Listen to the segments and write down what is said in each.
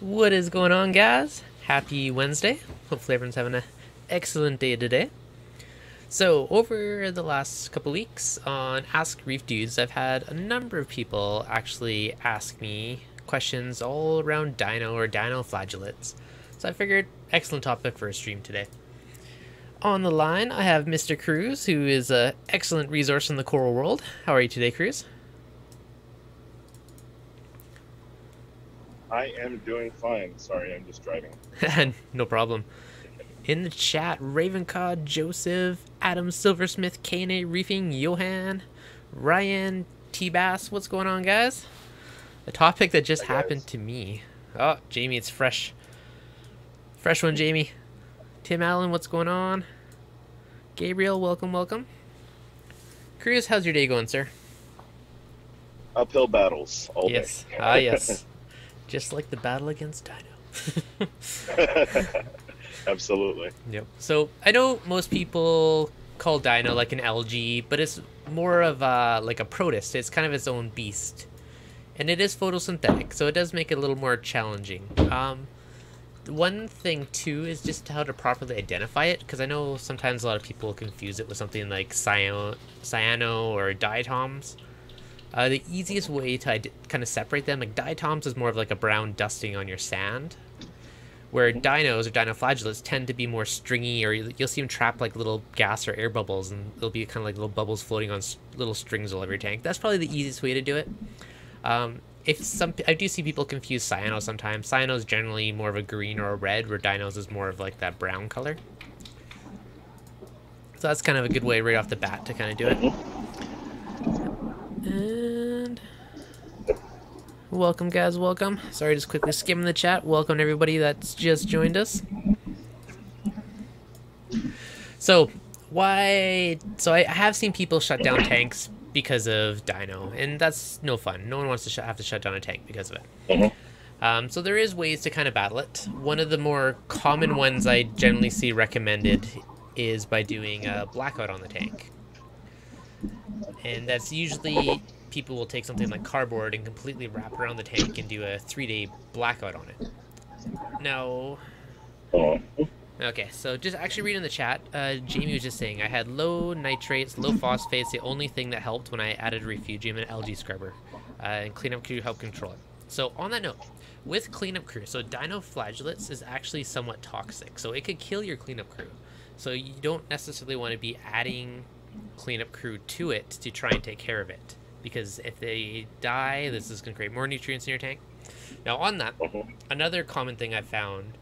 What is going on, guys? Happy Wednesday. Hopefully, everyone's having an excellent day today. So, over the last couple weeks on Ask Reef Dudes, I've had a number of people actually ask me questions all around dino or dinoflagellates. So, I figured excellent topic for a stream today. On the line, I have Mr. Cruz, who is an excellent resource in the coral world. How are you today, Cruz? I am doing fine. Sorry, I'm just driving. no problem. In the chat, Ravencod, Joseph, Adam Silversmith, KNA Reefing, Johan, Ryan, T Bass. What's going on, guys? A topic that just Hi, happened guys. to me. Oh, Jamie, it's fresh. Fresh one, Jamie. Tim Allen, what's going on? Gabriel, welcome, welcome. Cruz, how's your day going, sir? Uphill battles all yes. day. Ah, yes. Just like the battle against Dino. Absolutely. Yep. So I know most people call Dino like an algae, but it's more of a, like a protist. It's kind of its own beast, and it is photosynthetic, so it does make it a little more challenging. Um, one thing too is just how to properly identify it, because I know sometimes a lot of people confuse it with something like cyano, cyano or diatoms. Uh, the easiest way to kind of separate them, like diatoms, is more of like a brown dusting on your sand, where dinos or dinoflagellates tend to be more stringy, or you'll see them trap like little gas or air bubbles, and they'll be kind of like little bubbles floating on little strings all over your tank. That's probably the easiest way to do it. Um, if some, I do see people confuse cyano sometimes. Cyano is generally more of a green or a red, where dinos is more of like that brown color. So that's kind of a good way right off the bat to kind of do it. And welcome, guys. Welcome. Sorry, just quickly skimming the chat. Welcome everybody that's just joined us. So, why? So I have seen people shut down tanks because of Dino, and that's no fun. No one wants to sh- have to shut down a tank because of it. Mhm. Um, so there is ways to kind of battle it. One of the more common ones I generally see recommended is by doing a blackout on the tank and that's usually people will take something like cardboard and completely wrap around the tank and do a three day blackout on it. No. Oh, okay, so just actually reading the chat, uh, Jamie was just saying I had low nitrates, low phosphates. The only thing that helped when I added refugium and algae scrubber, uh, and cleanup crew helped control it. So on that note, with cleanup crew, so dinoflagellates is actually somewhat toxic, so it could kill your cleanup crew. So you don't necessarily want to be adding cleanup crew to it to try and take care of it, because if they die, this is going to create more nutrients in your tank. Now on that, Mhm. another common thing I've found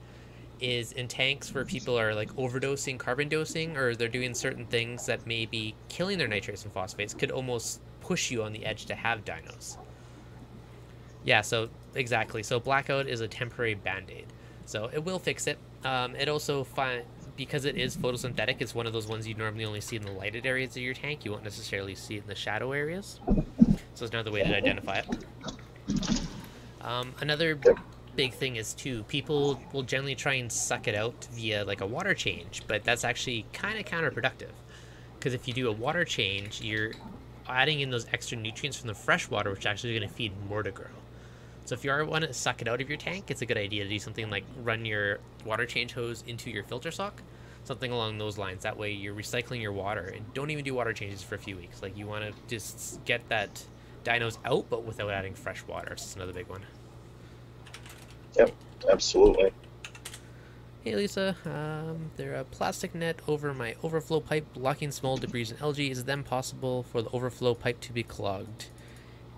is in tanks where people are like overdosing carbon dosing or they're doing certain things that may be killing their nitrates and phosphates could almost push you on the edge to have dinos. Yeah, so exactly. So blackout is a temporary band-aid. So it will fix it. Um, it also fi- because it is photosynthetic, it's one of those ones you normally only see in the lighted areas of your tank. You won't necessarily see it in the shadow areas. So it's another way to identify it. Um, another big thing is too people will generally try and suck it out via like a water change, but that's actually kind of counterproductive. Because if you do a water change, you're adding in those extra nutrients from the fresh water, which actually are going to feed more to grow. So if you are want to suck it out of your tank, it's a good idea to do something like run your water change hose into your filter sock, something along those lines. That way you're recycling your water and don't even do water changes for a few weeks. Like you want to just get that dinos out, but without adding fresh water. So it's another big one. Yep, absolutely. Hey Lisa, um, there a plastic net over my overflow pipe blocking small debris and algae. Is it then possible for the overflow pipe to be clogged?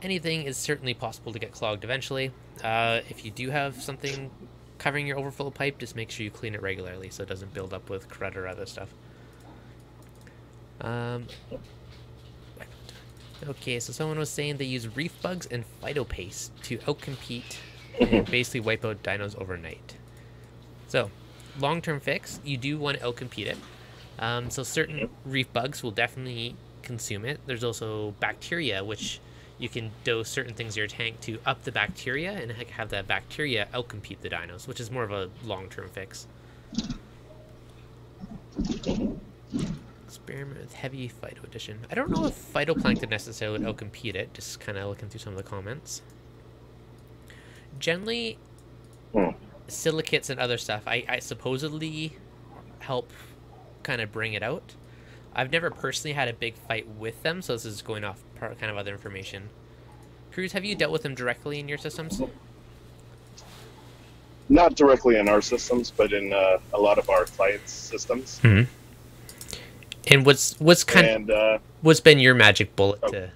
Anything is certainly possible to get clogged eventually. Uh, if you do have something covering your overflow pipe, just make sure you clean it regularly so it doesn't build up with crud or other stuff. Um, okay, so someone was saying they use reef bugs and phytopaste to outcompete and basically wipe out dinos overnight. So, long-term fix, you do want to outcompete it. Um, so certain reef bugs will definitely consume it. There's also bacteria, which you can dose certain things in your tank to up the bacteria and have that bacteria outcompete the dinos, which is more of a long-term fix. Experiment with heavy phyto addition. I don't know if phytoplankton necessarily would outcompete it. Just kind of looking through some of the comments. Generally, Hmm. silicates and other stuff. I, I supposedly help kind of bring it out. I've never personally had a big fight with them, so this is going off par- kind of other information. Cruz, have you dealt with them directly in your systems? Not directly in our systems, but in uh, a lot of our clients' systems. Mm-hmm. And what's what's kind and uh, what's been your magic bullet Oh. to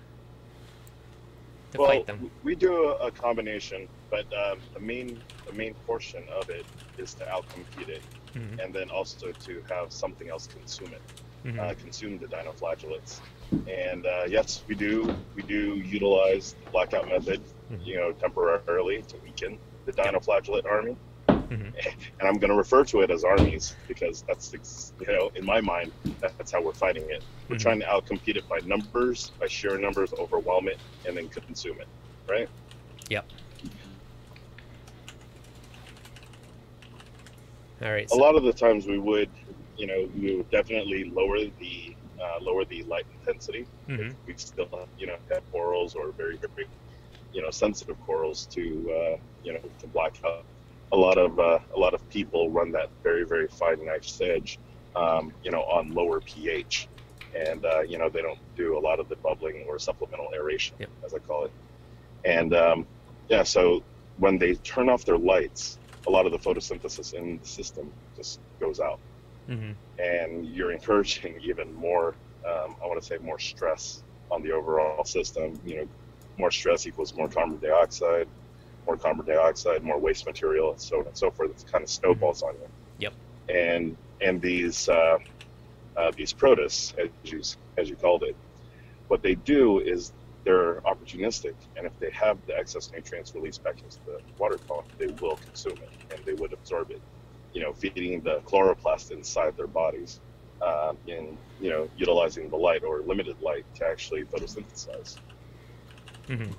to well, fight them? we do a, combination, but um, the main the main portion of it is to outcompete it, Mhm. and then also to have something else consume it. Mhm. uh, consume the dinoflagellates. And uh, yes, we do we do utilize the blackout method, Mhm. you know, temporarily to weaken the dinoflagellate army. Mhm. And I'm going to refer to it as armies because that's you know in my mind that's how we're fighting it. We're Mhm. trying to outcompete it by numbers, by sheer numbers, overwhelm it, and then consume it. Right? Yep. All right. a So, lot of the times we would, you know, we would definitely lower the uh, lower the light intensity. Mhm. We still, you know, have corals or very, very, you know, sensitive corals to, uh, you know, to black out. A lot of uh, a lot of people run that very, very fine nice edge, um, you know, on lower pH, and uh, you know they don't do a lot of the bubbling or supplemental aeration, Yep. as I call it. And um, yeah, so when they turn off their lights, a lot of the photosynthesis in the system just goes out Mhm. and you're encouraging even more um, i want to say more stress on the overall system you know more stress equals more carbon dioxide more carbon dioxide more waste material and so on and so forth it kind of snowballs on you Yep. and and these uh, uh, these protists as you as you called it what they do is they're opportunistic and if they have the excess nutrients released back into the water column they will consume it and they would absorb it you know, feeding the chloroplast inside their bodies, um, in you know, utilizing the light or limited light to actually photosynthesize. Mhm.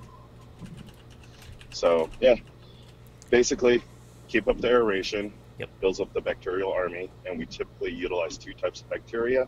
So yeah, basically, keep up the aeration. Yep. Builds up the bacterial army, and we typically utilize two types of bacteria,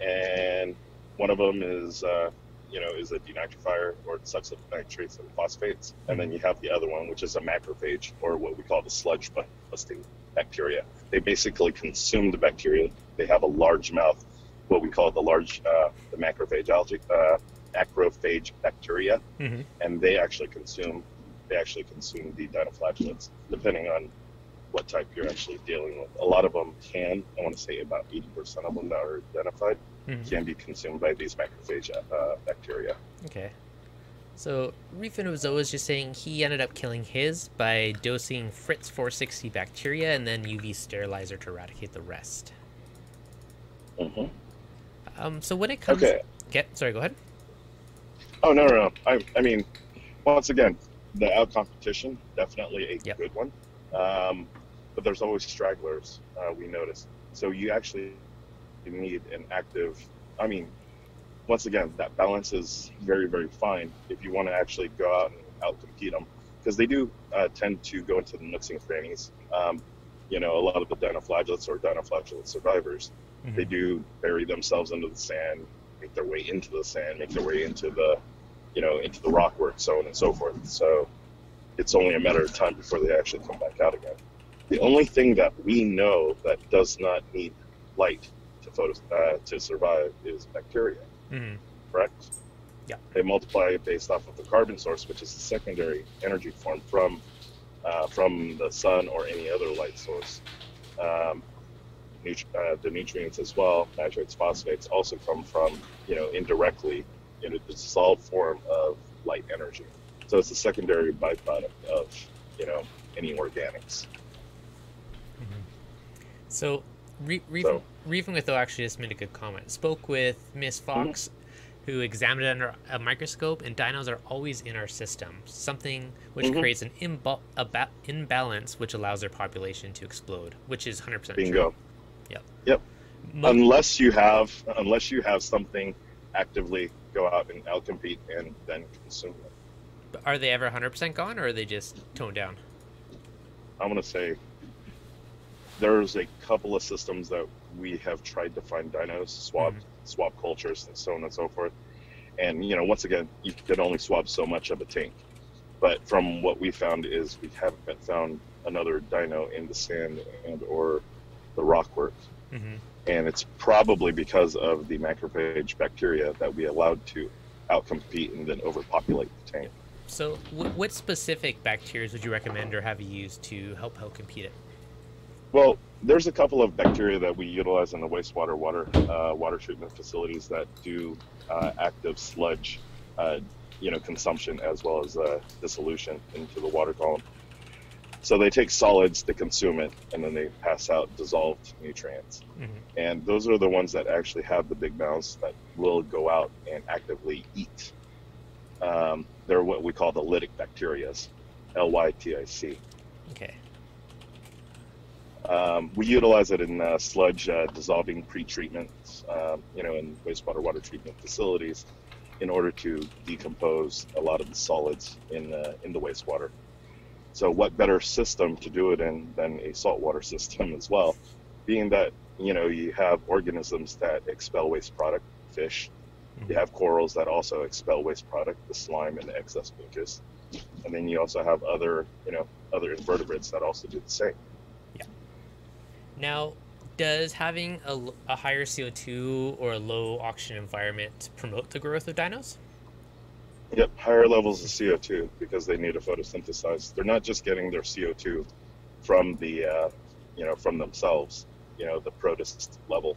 and one of them is, uh, you know, is a denitrifier or it sucks up nitrates and phosphates, and then you have the other one, which is a macrophage or what we call the sludge busting bacteria. They basically consume the bacteria. They have a large mouth, what we call the large, uh, the macrophage algae, uh, macrophage bacteria, Mhm. and they actually consume, they actually consume the dinoflagellates, depending on what type you're actually dealing with. A lot of them can, I want to say about 80% of them that are identified, Mhm. can be consumed by these macrophage uh, bacteria. Okay. So Refinozoa is just saying he ended up killing his by dosing Fritz 460 bacteria and then UV sterilizer to eradicate the rest. hmm Um, so when it comes, Okay. get sorry, go ahead. Oh no, no, no. I, I mean, once again, the out competition definitely a Yep. good one, um, but there's always stragglers. Uh, we notice. So you actually need an active. I mean, once again, that balance is very, very fine if you want to actually go out and outcompete them, because they do uh, tend to go into the nooks and crannies. Um, you know, a lot of the dinoflagellates or dinoflagellate survivors they do bury themselves into the sand, make their way into the sand, make their way into the, you know, into the rockwork, so on and so forth. So it's only a matter of time before they actually come back out again. The only thing that we know that does not need light to photo uh, to survive is bacteria. Mhm. Correct? Yeah. They multiply based off of the carbon source, which is the secondary energy form from uh, from the sun or any other light source. Um, nutri- uh, the nutrients as well, nitrates, phosphates, also come from, you know, indirectly in a dissolved form of light energy. So it's a secondary byproduct of, you know, any organics. So, Re- Reef, So- Reefing with though actually just made a good comment. Spoke with Miss Fox, who examined it under a microscope, and dinos are always in our system. Something which Mhm. creates an imba- ba- imbalance, which allows their population to explode, which is 100% true. Bingo. Mo- Unless you have, unless you have something actively go out and outcompete and then consume it. are they ever 100% gone, or are they just toned down? I'm gonna say there's a couple of systems that we have tried to find dinos, swab swab cultures, and so on and so forth. And you know, once again, you can only swab so much of a tank. but from what we found is we haven't found another dino in the sand and or the rockwork. hmm And it's probably because of the macrophage bacteria that we allowed to outcompete and then overpopulate the tank. So, wh- what specific bacteria would you recommend or have you used to help help compete it? Well, there's a couple of bacteria that we utilize in the wastewater water uh, water treatment facilities that do uh, active sludge, uh, you know, consumption as well as uh, dissolution into the water column. So they take solids, they consume it, and then they pass out dissolved nutrients. Mhm. And those are the ones that actually have the big mouths that will go out and actively eat. Um, they're what we call the lytic bacterias, L Y T I C. Okay. Um, we utilize it in uh, sludge uh, dissolving pre-treatments, um, you know, in wastewater water treatment facilities, in order to decompose a lot of the solids in uh, in the wastewater. So, what better system to do it in than a saltwater system as well? Being that you know you have organisms that expel waste product, fish. You have corals that also expel waste product, the slime and the excess mucus, and then you also have other you know other invertebrates that also do the same. Now, does having a, a higher CO2 or a low oxygen environment promote the growth of dinos? Yep, higher levels of CO2 because they need to photosynthesize. They're not just getting their CO2 from the, uh, you know, from themselves, you know, the protist level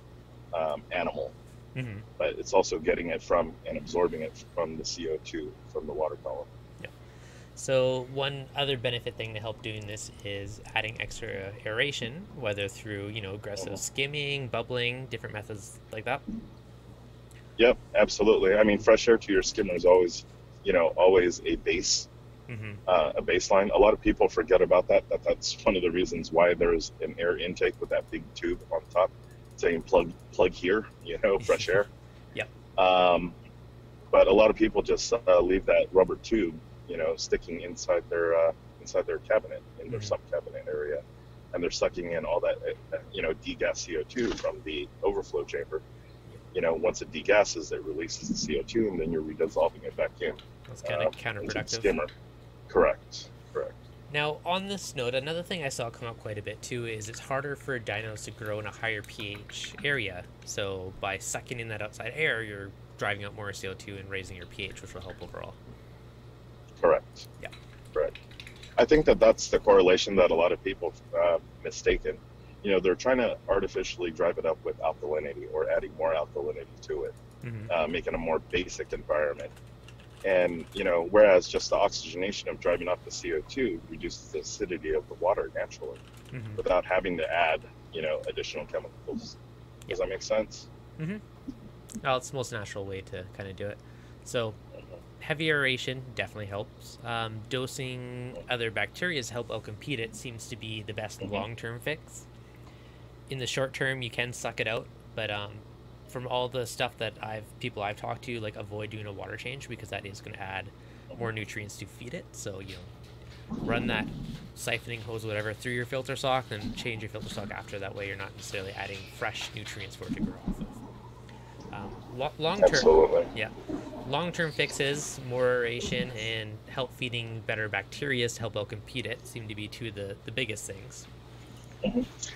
um, animal, hmm but it's also getting it from and absorbing it from the CO2 from the water column. So one other benefit thing to help doing this is adding extra aeration, whether through you know aggressive skimming, bubbling, different methods like that. Yep, absolutely. I mean, fresh air to your skimmer is always, you know, always a base, hmm uh, a baseline. A lot of people forget about that. That that's one of the reasons why there's an air intake with that big tube on top, saying plug plug here, you know, fresh air. Yep. Um, but a lot of people just uh, leave that rubber tube, you know, sticking inside their uh, inside their cabinet in their Mhm. sub cabinet area, and they're sucking in all that, uh, you know, degas CO2 from the overflow chamber. You know, once it degasses, it releases the CO2, and then you're redissolving it back in. That's kind uh, of counterproductive. skimmer. Correct. Correct. Now, on this note, another thing I saw come up quite a bit too is it's harder for dinos to grow in a higher pH area. So by sucking in that outside air, you're driving out more CO2 and raising your pH, which will help overall. Yeah. Correct. I think that that's the correlation that a lot of people uh, mistaken. You know, they're trying to artificially drive it up with alkalinity or adding more alkalinity to it, hmm uh, making a more basic environment. And you know, whereas just the oxygenation of driving up the CO2 reduces the acidity of the water naturally, hmm without having to add, you know, additional chemicals. Does that make sense? Well, it's the most natural way to kind of do it. So heavy aeration definitely helps. Um, dosing other bacteria to help outcompete it seems to be the best Mhm. long-term fix. In the short term, you can suck it out, but um, from all the stuff that I've people I've talked to, like avoid doing a water change because that is going to add more nutrients to feed it. So you know, run that siphoning hose, or whatever, through your filter sock, then change your filter sock after. That way, you're not necessarily adding fresh nutrients for it to grow off of. Um, lo- long term, yeah. Long-term fixes, more aeration, and help feeding better bacteria to help outcompete it seem to be two of the, the biggest things.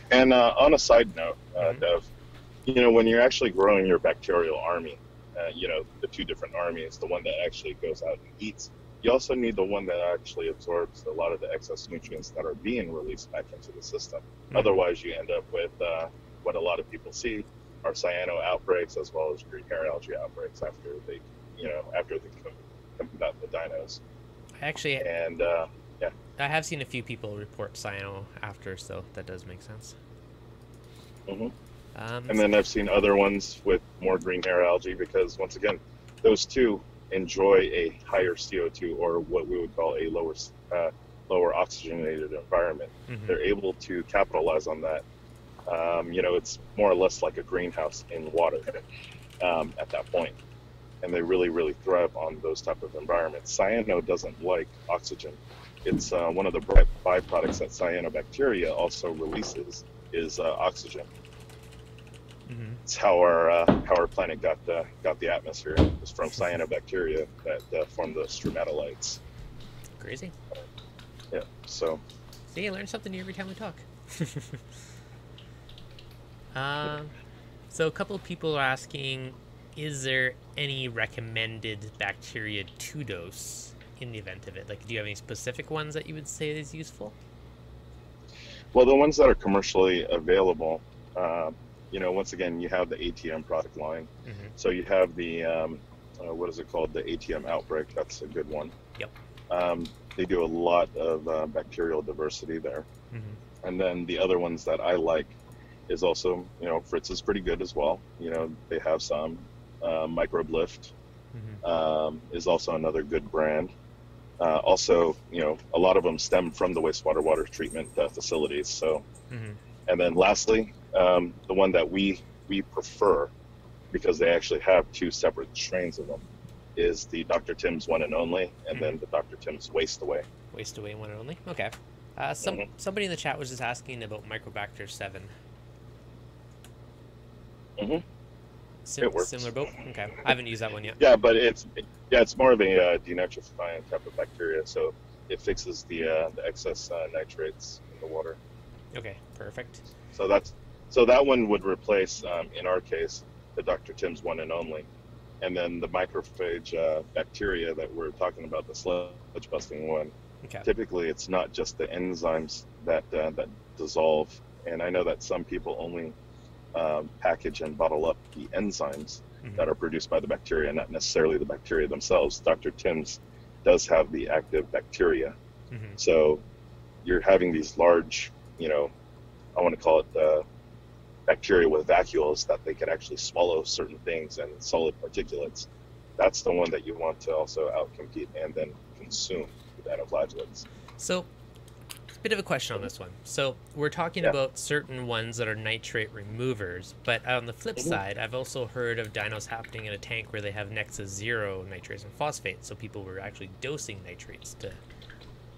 And uh, on a side note, uh, Mhm. Dev, you know, when you're actually growing your bacterial army, uh, you know, the two different armies, the one that actually goes out and eats, you also need the one that actually absorbs a lot of the excess nutrients that are being released back into the system. Mhm. Otherwise, you end up with uh, what a lot of people see are cyano outbreaks as well as green hair algae outbreaks after they, you know, after the combat the dinos. I actually And uh, I have seen a few people report cyano after, so that does make sense. Mhm. Um, And then I've seen other ones with more green hair algae because once again, those two enjoy a higher CO2 or what we would call a lower uh, lower oxygenated environment. mhm. They're able to capitalize on that. Um, you know, it's more or less like a greenhouse in water um, at that point, and they really really thrive on those type of environments. Cyano doesn't like oxygen. It's uh, one of the byproducts that cyanobacteria also releases is uh, oxygen. Mhm. It's how our uh, how our planet got uh, got the atmosphere. It was from cyanobacteria that uh, formed the stromatolites. Crazy. Yeah. So See, you learn something new every time we talk. um, so a couple of people are asking, is there any recommended bacteria to dose in the event of it? Like, do you have any specific ones that you would say is useful? Well, the ones that are commercially available, uh, you know, once again, you have the ATM product line. Mm-hmm. So you have the, um, uh, what is it called? The ATM Outbreak. That's a good one. Yep. Um, they do a lot of uh, bacterial diversity there. Mm-hmm. And then the other ones that I like is also, you know, Fritz is pretty good as well. You know, they have some. Uh, Microbe Lift Mm-hmm. um, is also another good brand. Uh, also, you know, a lot of them stem from the wastewater water treatment uh, facilities. So, Mm-hmm. and then lastly, um, the one that we we prefer because they actually have two separate strains of them is the Dr. Tim's one and only, and then the Dr. Tim's Waste Away. Waste away one and only. Okay. Uh, some Mhm. somebody in the chat was just asking about Microbacter seven. Mhm. Sim- It works. Similar boat. Okay. I haven't used that one yet. Yeah, but it's yeah, it's more of a uh, denitrifying type of bacteria, so it fixes the uh, the excess uh, nitrates in the water. Okay. Perfect. So that's so that one would replace, um, in our case, the Dr. Tim's one and only, and then the microphage uh, bacteria that we're talking about, the sludge busting one. Okay. Typically, it's not just the enzymes that uh, that dissolve, and I know that some people only um, package and bottle up the enzymes Mhm. that are produced by the bacteria, not necessarily the bacteria themselves. Dr. Tim's does have the active bacteria, Mm-hmm. so you're having these large, you know, I want to call it uh, bacteria with vacuoles that they can actually swallow certain things and solid particulates. That's the one that you want to also outcompete and then consume with anaphylaxis. So, bit of a question on this one. So, we're talking Yeah. about certain ones that are nitrate removers, but on the flip Mhm. side, I've also heard of dinos happening in a tank where they have Nexus Zero nitrates and phosphates, so people were actually dosing nitrates to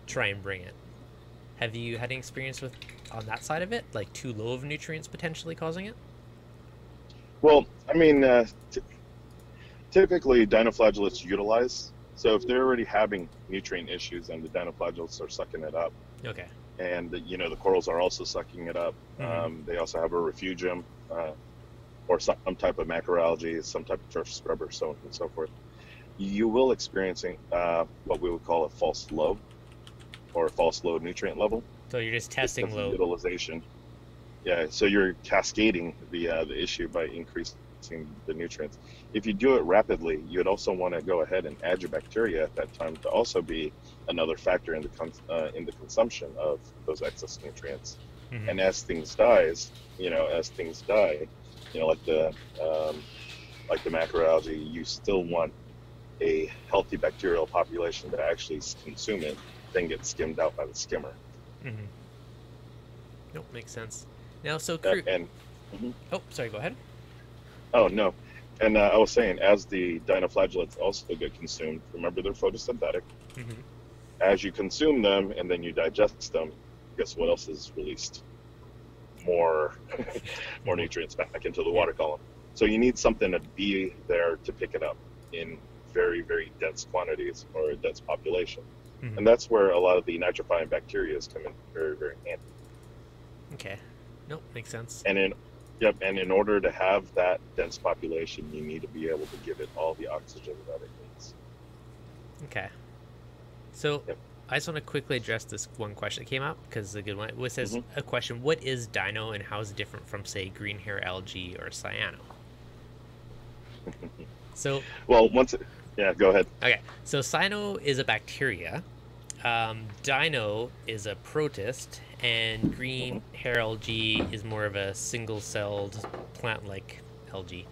try and bring it. Have you had any experience with on that side of it, like too low of nutrients potentially causing it? Well, I mean, uh, t- typically dinoflagellates utilize. So if they're already having nutrient issues and the dinoflagellates are sucking it up, Okay. And you know the corals are also sucking it up. Mhm. Um, they also have a refugium uh, or some type of macroalgae, some type of turf scrubber, so on and so forth. You will experiencing uh, what we would call a false low or a false low nutrient level. So you're just testing low. utilization. Yeah, so you're cascading the uh, the issue by increasing the nutrients. If you do it rapidly, you'd also want to go ahead and add your bacteria at that time to also be another factor in the uh, in the consumption of those excess nutrients. Mhm. And as things dies, you know, as things die, you know, like the um, like the macroalgae, you still want a healthy bacterial population to actually consume it, then get skimmed out by the skimmer. Mm-hmm. Nope, makes sense. Now, so Uh, crew. and Oh, sorry. Go ahead. Oh no, and uh, I was saying, as the dinoflagellates also get consumed, remember they're photosynthetic. hmm As you consume them and then you digest them, guess what else is released? More, more nutrients back into the water column. So you need something to be there to pick it up in very, very dense quantities or a dense population, Mhm. and that's where a lot of the nitrifying bacteria come in very, very handy. Okay. Nope, makes sense. And in Yep, and in order to have that dense population, you need to be able to give it all the oxygen that it needs. Okay. So Yep. I just want to quickly address this one question that came up because it's a good one. It says Mhm. a question: What is dino and how is it different from, say, green hair algae or cyano? So Well, once, it, yeah, go ahead. okay, so cyano is a bacteria. Um, dino is a protist, and green hair algae is more of a single-celled plant-like algae.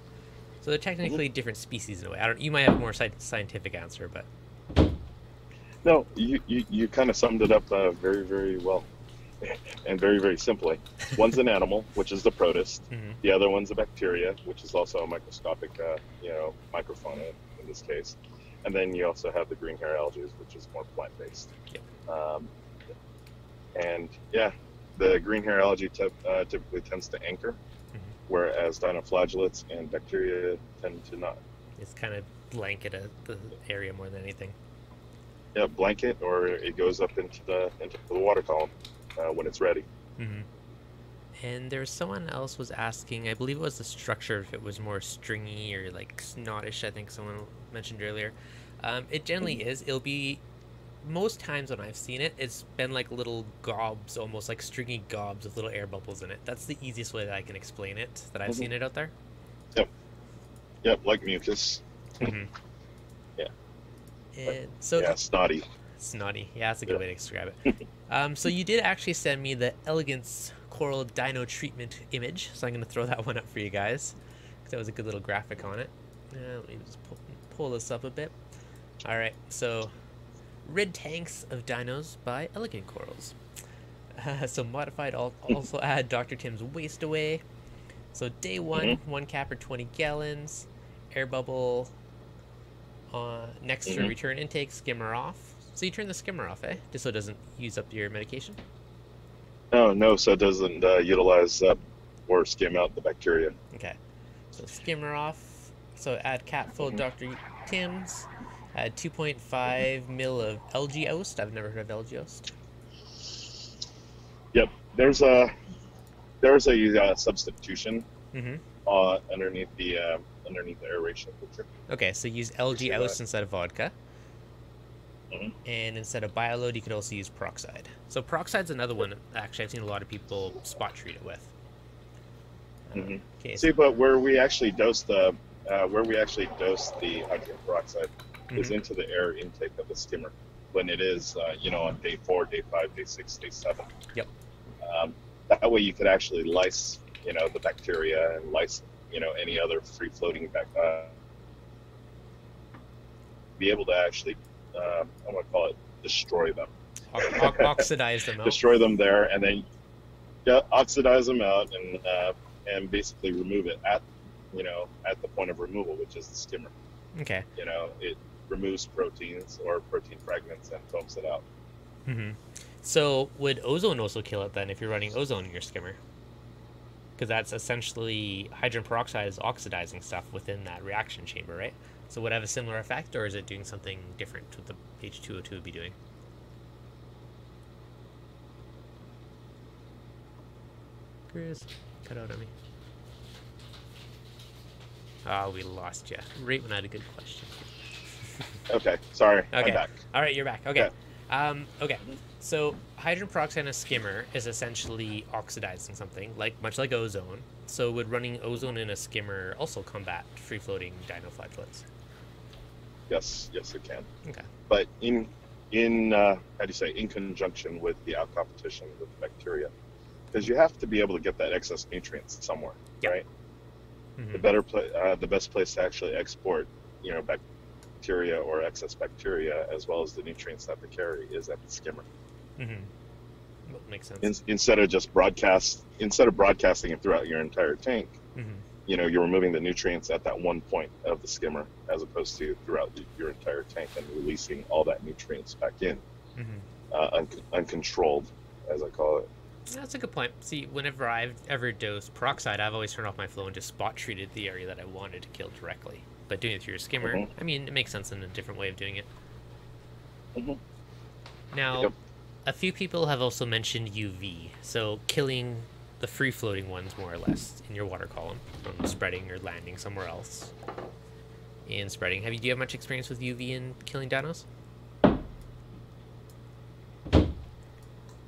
So they're technically different species in a way. I don't. You might have a more sci- scientific answer, but No, you, you, you kind of summed it up uh, very, very well and very, very simply. One's an animal, which is the protist. Mhm. The other one's a bacteria, which is also a microscopic, uh, you know, microfauna in this case. And then you also have the green hair algae, which is more plant-based. Yep. Um, and yeah, the green hair algae typ uh, typically tends to anchor, Mhm. whereas dinoflagellates and bacteria tend to not. it's kind of blanket a, the area more than anything. yeah, blanket, or it goes up into the into the water column uh, when it's ready. hmm And there was someone else was asking, I believe it was the structure, if it was more stringy or like snottish, I think someone mentioned earlier. Um, it generally is. It'll be, most times when I've seen it, it's been like little gobs, almost like stringy gobs with little air bubbles in it. That's the easiest way that I can explain it, that I've Mhm. seen it out there. Yep, Yep, like mucus. hmm Yeah. And so yeah, snotty. Snotty. Yeah, that's a good Yeah. way to describe it. um, so you did actually send me the Elegance Coral Dino Treatment image, so I'm going to throw that one up for you guys. 'cause that was a good little graphic on it. Uh, let me just pull, pull this up a bit. All right, so Rid Tanks of Dinos by Elegance Corals. Uh, so modified, al- also add Dr. Tim's Waste Away. So day one, one capper, 20 gallons. Air bubble uh, next to Mhm. return intake, skimmer off. So you turn the skimmer off, eh? Just so it doesn't use up your medication. No, no, so it doesn't uh, utilize uh, or skim out the bacteria. Okay. So skimmer off. So add cap full Mhm. Dr. Tim's. Add 2.5 mil of LG Oast. I've never heard of LG Oast. Yep, there's a there's a uh, substitution Mm-hmm. uh, underneath the uh, underneath the aeration filter. Okay, so use LG see Oast instead of vodka. Mhm. And instead of bioload, you could also use peroxide. So peroxide's another one. Actually, I've seen a lot of people spot treat it with. Um, Mhm. Okay. See, but where we actually dose the uh, where we actually dose the hydrogen peroxide is Mhm. into the air intake of the skimmer when it is uh, you know on day four, day five, day six, day seven. Yep. Um, that way you could actually lyse, you know the bacteria and lyse, you know any other free floating bac uh, be able to actually uh, I want to call it destroy them. O- oxidize them out. destroy them there, and then yeah, oxidize them out and uh, and basically remove it at you know at the point of removal, which is the skimmer. Okay. You know, it removes proteins or protein fragments and foams it out. hmm So would ozone also kill it then if you're running ozone in your skimmer? Because that's essentially hydrogen peroxide is oxidizing stuff within that reaction chamber, right? So would it have a similar effect, or is it doing something different to what the H2O2 would be doing? Cruz, cut out on me. Ah, we lost you. Right when I had a good question. Okay, sorry, Okay. I'm back. All right, you're back. Okay. Um, okay. So hydrogen peroxide in a skimmer is essentially oxidizing something, like much like ozone. So would running ozone in a skimmer also combat free-floating dinoflagellates? Yes, yes, it can. Okay. But in in uh, how do you say in conjunction with the out competition with bacteria, because you have to be able to get that excess nutrients somewhere, Yeah. right? Mhm. the better pla uh, the best place to actually export you know bacteria or excess bacteria as well as the nutrients that they carry is at the skimmer Mhm. Well, makes sense. In, instead of just broadcast instead of broadcasting it throughout your entire tank Mhm. You know you're removing the nutrients at that one point of the skimmer as opposed to throughout the, your entire tank and releasing all that nutrients back in Mhm. uh, un- uncontrolled as i call it That's a good point. See, whenever I've ever dosed peroxide, I've always turned off my flow and just spot treated the area that I wanted to kill directly. But doing it through your skimmer, Mhm. I mean, it makes sense in a different way of doing it. Mhm. Now, Yep. a few people have also mentioned UV, so killing the free floating ones more or less in your water column from spreading or landing somewhere else. In spreading, have you do you have much experience with UV in killing dinos?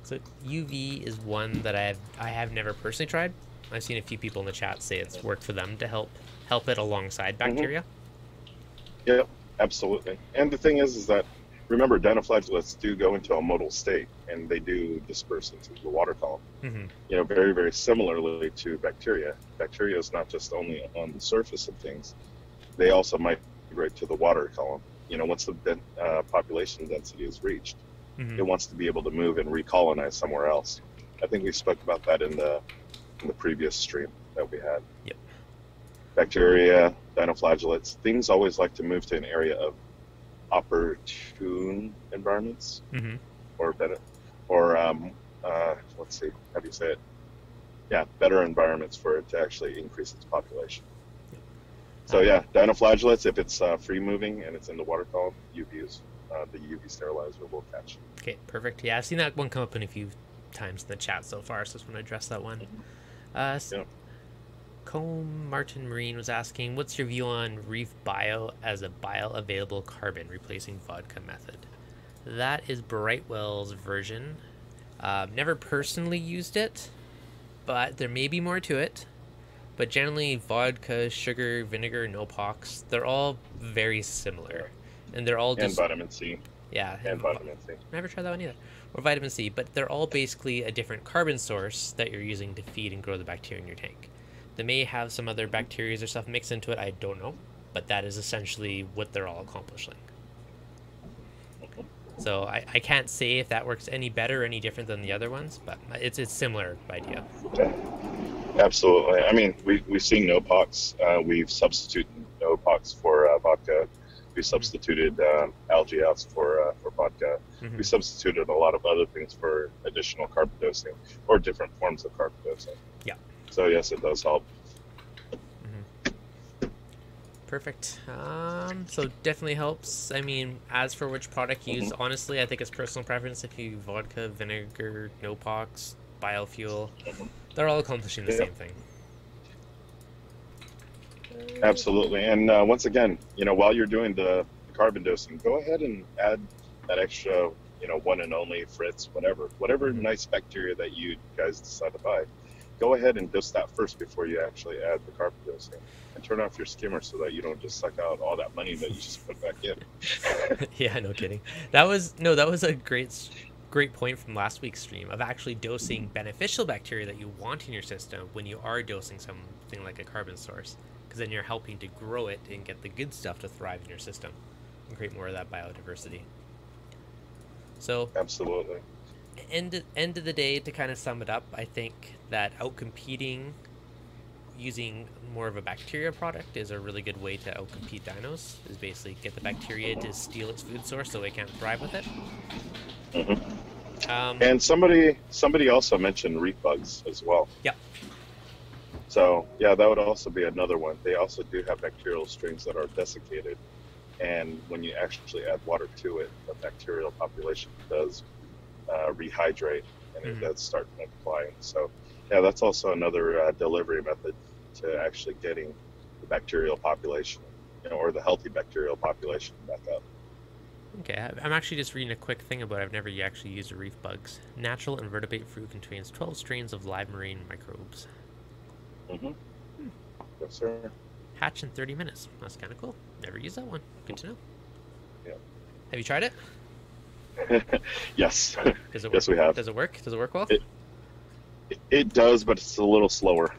So UV is one that I have I have never personally tried. I've seen a few people in the chat say it's worked for them to help help it alongside mm-hmm. bacteria. Yep, absolutely. And the thing is, is that remember, dinoflagellates do go into a modal state, and they do disperse into the water column. Mm-hmm. You know, very, very similarly to bacteria. Bacteria is not just only on the surface of things; they also migrate to the water column. You know, once the uh, population density is reached, Mm-hmm. it wants to be able to move and recolonize somewhere else. I think we spoke about that in the in the previous stream that we had. Yep. Bacteria, dinoflagellates, things always like to move to an area of opportune environments, Mm-hmm. or better, or um, uh, let's see, how do you say it? Yeah, better environments for it to actually increase its population. So yeah, dinoflagellates, if it's uh, free moving and it's in the water column, UV is uh, the UV sterilizer will catch. Okay, perfect. Yeah, I've seen that one come up in a few times in the chat so far, so I just want to address that one. Uh, Yeah. Combe Martin Marine was asking, what's your view on Reef Bio as a bioavailable carbon replacing vodka method? That is Brightwell's version. Uh, never personally used it, but there may be more to it. But generally, vodka, sugar, vinegar, no pox, they're all very similar. And they're all And just. vitamin C. yeah. And vitamin C. Never tried that one either. Or vitamin C, but they're all basically a different carbon source that you're using to feed and grow the bacteria in your tank. They may have some other bacteria or stuff mixed into it, I don't know, but that is essentially what they're all accomplishing. So I, I can't say if that works any better or any different than the other ones, but it's it's similar idea. Absolutely. I mean, we, we've seen no pox. Uh, we've substituted no pox for uh, vodka. We substituted um, algae outs for uh, for vodka. Mhm. We substituted a lot of other things for additional carb dosing or different forms of carb dosing. Yeah. So yes, it does help. Perfect. Um, so definitely helps. I mean, as for which product you use, honestly, I think it's personal preference. If you vodka, vinegar, no pox, biofuel, they're all accomplishing the Yeah. same thing. Absolutely. And uh, once again, you know, while you're doing the carbon dosing, go ahead and add that extra, you know, one and only Fritz, whatever, whatever Mhm. nice bacteria that you guys decide to buy. Go ahead and dose that first before you actually add the carbon dosing, and turn off your skimmer so that you don't just suck out all that money that you just put back in. yeah, no kidding. That was no, that was a great, great point from last week's stream of actually dosing beneficial bacteria that you want in your system when you are dosing something like a carbon source, because then you're helping to grow it and get the good stuff to thrive in your system and create more of that biodiversity. So Absolutely. end end of the day, to kind of sum it up, I think that outcompeting using more of a bacteria product is a really good way to outcompete dinos. Is basically get the bacteria to steal its food source so it can't thrive with it. Mhm. Um, And somebody somebody also mentioned reef bugs as well. Yep. So yeah, that would also be another one. They also do have bacterial strains that are desiccated, and when you actually add water to it, the bacterial population does uh, rehydrate and Mhm. it does start multiplying. So yeah, that's also another uh, delivery method to actually getting the bacterial population, you know, or the healthy bacterial population back up. okay, I'm actually just reading a quick thing about. It. I've never actually used a reef bugs. Natural invertebrate fruit contains 12 strains of live marine microbes. Mm-hmm. Yes, sir. Hatch in 30 minutes. That's kind of cool. Never used that one. Good to know. Yeah. Have you tried it? yes. Does it work? Yes, we have. Does it work? Does it work well? It- It does, but it's a little slower.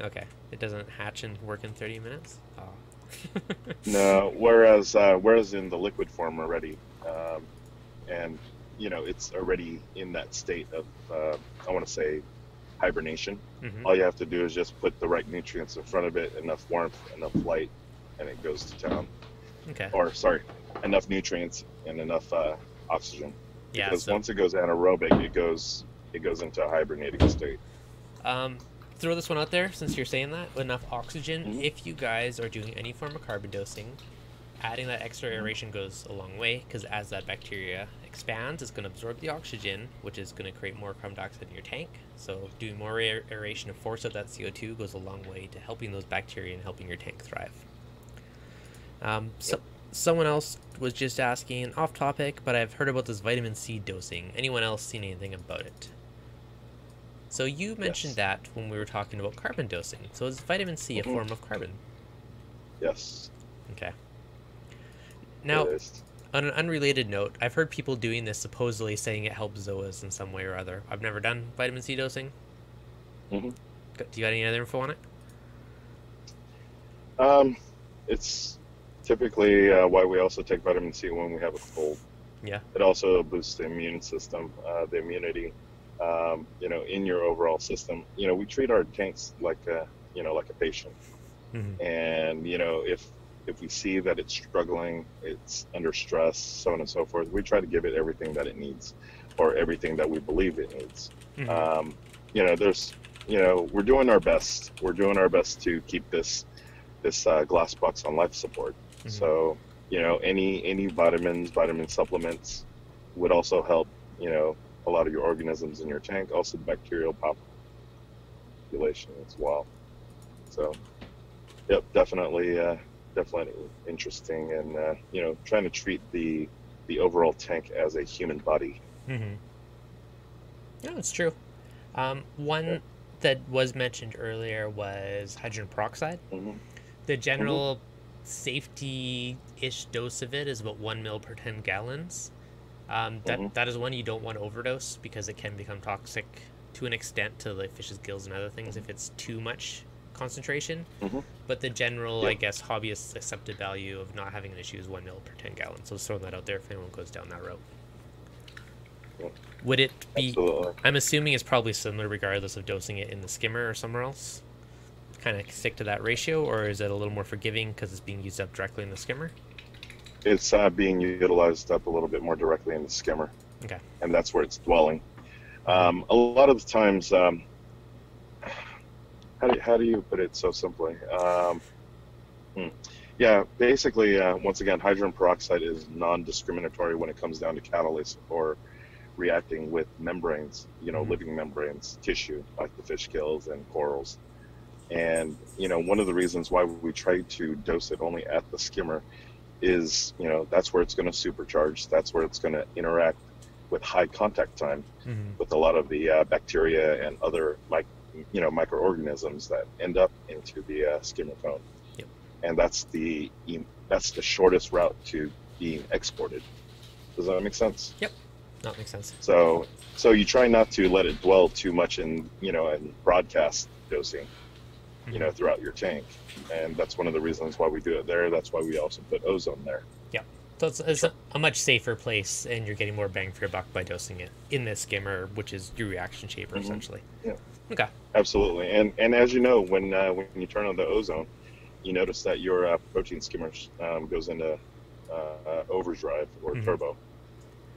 Okay. It doesn't hatch and work in 30 minutes? Oh. No, whereas uh, whereas in the liquid form already, um, and you know it's already in that state of uh, I want to say hibernation. Mhm. All you have to do is just put the right nutrients in front of it, enough warmth, enough light, and it goes to town. Okay. Or sorry, enough nutrients and enough uh, oxygen. Yeah. Because So, once it goes anaerobic, it goes it goes into a hibernating state. Um, throw this one out there since you're saying that. Enough oxygen. Mhm. If you guys are doing any form of carbon dosing, adding that extra aeration goes a long way because as that bacteria expands, it's going to absorb the oxygen, which is going to create more carbon dioxide in your tank. So doing more aer- aeration to force out that CO2 goes a long way to helping those bacteria and helping your tank thrive. Um, so, someone else was just asking off topic, but I've heard about this vitamin C dosing. Anyone else seen anything about it? So you mentioned Yes. that when we were talking about carbon dosing. So is vitamin C a Mhm. form of carbon? Yes. Okay. Now, on an unrelated note, I've heard people doing this supposedly saying it helps zoas in some way or other. I've never done vitamin C dosing. Mhm. Do you got any other info on it? Um, it's typically uh, why we also take vitamin C when we have a cold. Yeah. It also boosts the immune system, uh, the immunity, um, you know, in your overall system. You know, we treat our tanks like a, you know, like a patient. Mhm. And you know, if if we see that it's struggling, it's under stress, so on and so forth, we try to give it everything that it needs, or everything that we believe it needs. Mhm. Um, you know, there's, you know, we're doing our best. We're doing our best to keep this this uh, glass box on life support. Mhm. So, you know, any any vitamins, vitamin supplements would also help. You know, a lot of your organisms in your tank, also the bacterial population as well. So, yep, definitely, uh, definitely interesting, and uh, you know, trying to treat the the overall tank as a human body. Mm-hmm. Yeah, it's true. Um, one Yeah. that was mentioned earlier was hydrogen peroxide. hmm The general safety-ish dose of it is about one mil per ten gallons. Um, that Mhm. that is one you don't want to overdose because it can become toxic to an extent to the fish's gills and other things if it's too much concentration. Mhm. But the general, I guess, hobbyist accepted value of not having an issue is one mil per ten gallons. So throwing that out there if anyone goes down that route. Yeah. Would it be? Absolutely. I'm assuming it's probably similar regardless of dosing it in the skimmer or somewhere else. Kind of stick to that ratio, or is it a little more forgiving because it's being used up directly in the skimmer? It's uh, being utilized up a little bit more directly in the skimmer. Okay. And that's where it's dwelling. Um, a lot of the times, um, how do, how do you put it so simply? Um, hmm. Yeah, basically, uh, once again, hydrogen peroxide is non-discriminatory when it comes down to catalase or reacting with membranes, you know, Mhm. living membranes, tissue, like the fish gills and corals. And, you know, one of the reasons why we try to dose it only at the skimmer is, you know, that's where it's going to supercharge. That's where it's going to interact with high contact time Mm-hmm. with a lot of the uh, bacteria and other, mic- you know, microorganisms that end up into the uh, skimmer cone. Yep. And that's the that's the shortest route to being exported. Does that make sense? Yep. That makes sense. So, so you try not to let it dwell too much in, you know, in broadcast dosing, you know, throughout your tank. And that's one of the reasons why we do it there. That's why we also put ozone there. Yeah. So it's, it's a, a much safer place, and you're getting more bang for your buck by dosing it in this skimmer, which is your reaction chamber Mhm. essentially. Yeah. Okay. Absolutely. And and as you know, when uh, when you turn on the ozone, you notice that your uh, protein skimmer um, goes into uh, uh, overdrive or Mhm. turbo.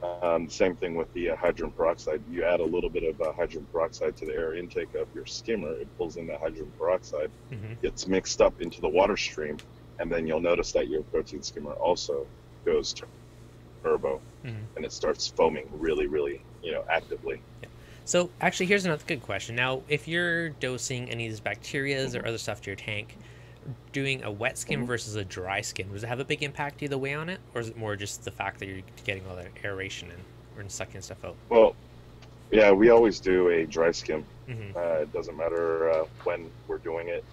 Um, same thing with the uh, hydrogen peroxide. You add a little bit of uh, hydrogen peroxide to the air intake of your skimmer. It pulls in that hydrogen peroxide. hmm gets mixed up into the water stream, and then you'll notice that your protein skimmer also goes tur- turbo, Mhm. and it starts foaming really, really, you know, actively. So actually, here's another good question. Now, if you're dosing any of these bacterias Mm-hmm. or other stuff to your tank, doing a wet skim Mhm. versus a dry skim, does it have a big impact either way on it, or is it more just the fact that you're getting all that aeration and or sucking stuff out? Well, yeah, we always do a dry skim. hmm Uh, it doesn't matter uh, when we're doing it,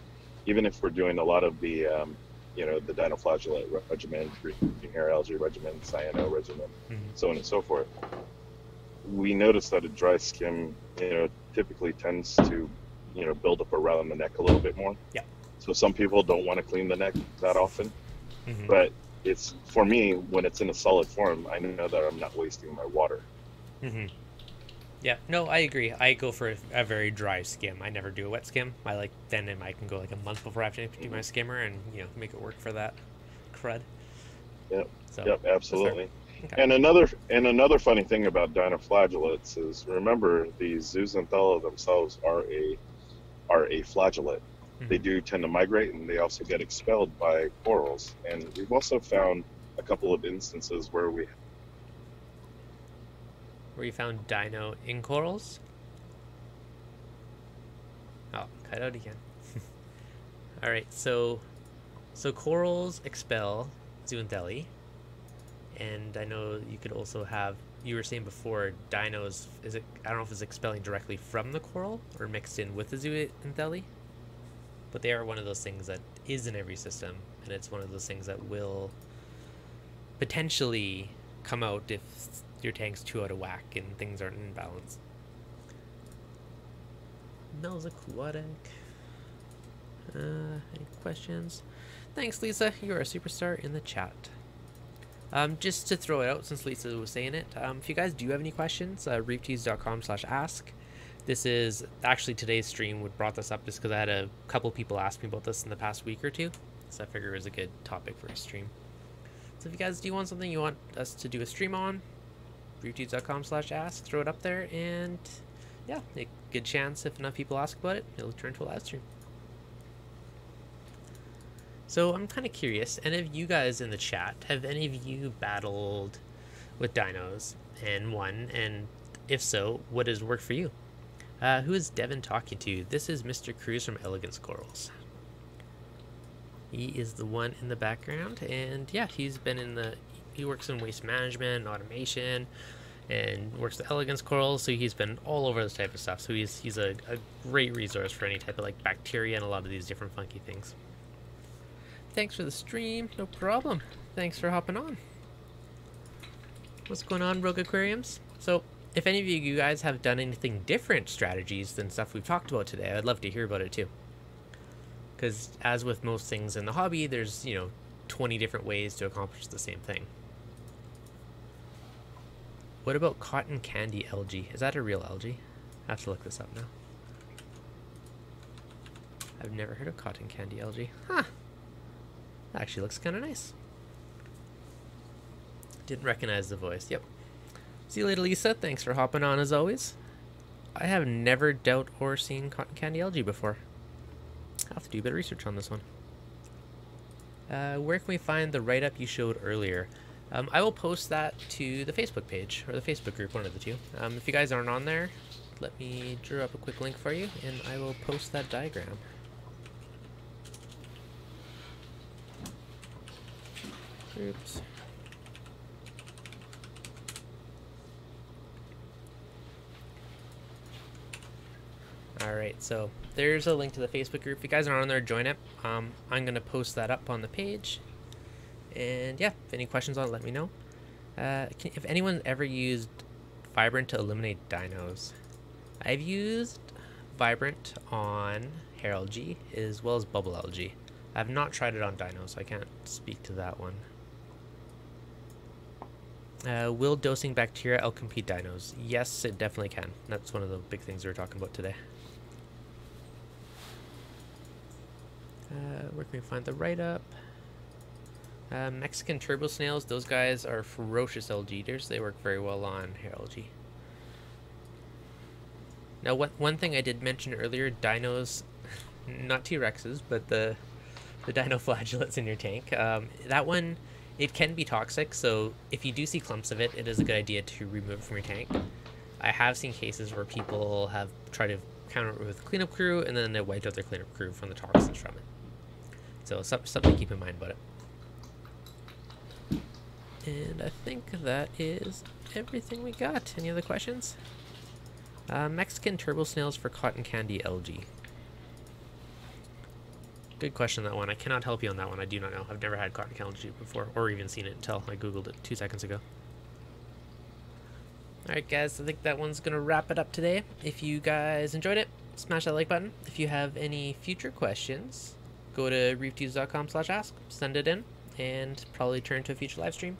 even if we're doing a lot of the, um, you know, the dinoflagellate regimen, green hair algae regimen, cyano regimen, hmm so on and so forth. We notice that a dry skim, you know, typically tends to, you know, build up around the neck a little bit more. Yeah. So some people don't want to clean the neck that often, hmm but it's for me when it's in a solid form, I know that I'm not wasting my water. hmm Yeah, no, I agree. I go for a, a very dry skim. I never do a wet skim. I like then and I can go like a month before I have to do my skimmer and you know make it work for that crud. Yep, So Yep, absolutely. Okay. And another and another funny thing about dinoflagellates is remember the zooxanthella themselves are a are a flagellate. They do tend to migrate and they also get expelled by corals. And we've also found a couple of instances where we where you found dino in corals. Oh, cut out again. All right, so so corals expel zooxanthellae, and I know you could also have. You were saying before, dinos. Is it? I don't know if it's expelling directly from the coral or mixed in with the zooxanthellae, but they are one of those things that is in every system, and it's one of those things that will potentially come out if your tank's too out of whack and things aren't in balance. Mel's aquatic. Uh, any questions? Thanks, Lisa. You're a superstar in the chat. Um, just to throw it out, since Lisa was saying it, um, if you guys do have any questions, uh, reefdudes.com slash ask. This is actually today's stream would brought this up just because I had a couple people ask me about this in the past week or two, so I figured it was a good topic for a stream. So if you guys do want something you want us to do a stream on, reefdudes.com slash ask, throw it up there, and yeah, a good chance if enough people ask about it, it'll turn to a live stream. So I'm kind of curious, any of you guys in the chat, have any of you battled with dinos and won? And if so, what has worked for you? Uh, who is Devin talking to? This is Mr. Cruz from Elegance Corals. He is the one in the background, and yeah, he's been in the. He works in waste management, automation, and works with Elegance Corals. So he's been all over this type of stuff. So he's he's a, a great resource for any type of like bacteria and a lot of these different funky things. Thanks for the stream. No problem. Thanks for hopping on. What's going on, Rogue Aquariums? So, if any of you guys have done anything different strategies than stuff we've talked about today, I'd love to hear about it too. Because, as with most things in the hobby, there's, you know, 20 different ways to accomplish the same thing. What about cotton candy algae? Is that a real algae? I have to look this up now. I've never heard of cotton candy algae. Huh. That actually looks kind of nice. Didn't recognize the voice. Yep. See you later, Lisa. Thanks for hopping on as always. I have never dealt or seen cotton candy algae before. I'll have to do a bit of research on this one. Uh, where can we find the write-up you showed earlier? Um, I will post that to the Facebook page, or the Facebook group, one of the two. Um, if you guys aren't on there, let me draw up a quick link for you, and I will post that diagram. Groups. Alright, so there's a link to the Facebook group. If you guys are on there, join it. Um, I'm going to post that up on the page. And yeah, if any questions on it, let me know. Uh, can, if anyone ever used Vibrant to eliminate dinos, I've used Vibrant on hair algae as well as bubble algae. I have not tried it on dinos, so I can't speak to that one. Uh, will dosing bacteria outcompete dinos? Yes, it definitely can. That's one of the big things we are talking about today. Uh, where can we find the write-up? Uh, Mexican turbo snails, those guys are ferocious algae eaters. They work very well on hair algae. Now, what, one thing I did mention earlier, dinos, not T-Rexes, but the, the dinoflagellates in your tank. Um, that one, it can be toxic, so if you do see clumps of it, it is a good idea to remove it from your tank. I have seen cases where people have tried to counter it with cleanup crew, and then they wiped out their cleanup crew from the toxins from it. So something to keep in mind about it. And I think that is everything we got. Any other questions? Uh, Mexican turbo snails for cotton candy algae. Good question, that one. I cannot help you on that one. I do not know. I've never had cotton candy before, or even seen it until I googled it two seconds ago. Alright guys, I think that one's going to wrap it up today. If you guys enjoyed it, smash that like button. If you have any future questions, go to reefdudes.com slash ask, send it in, and probably turn to a future live stream.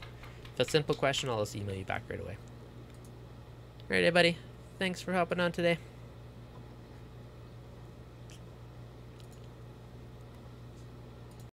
If a simple question, I'll just email you back right away. Alright, everybody. Thanks for hopping on today.